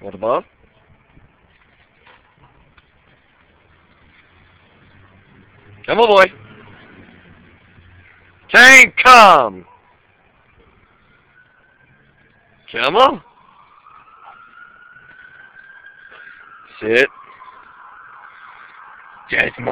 What above? Come on, boy. Tank, come! Come on. Sit. Jasmine.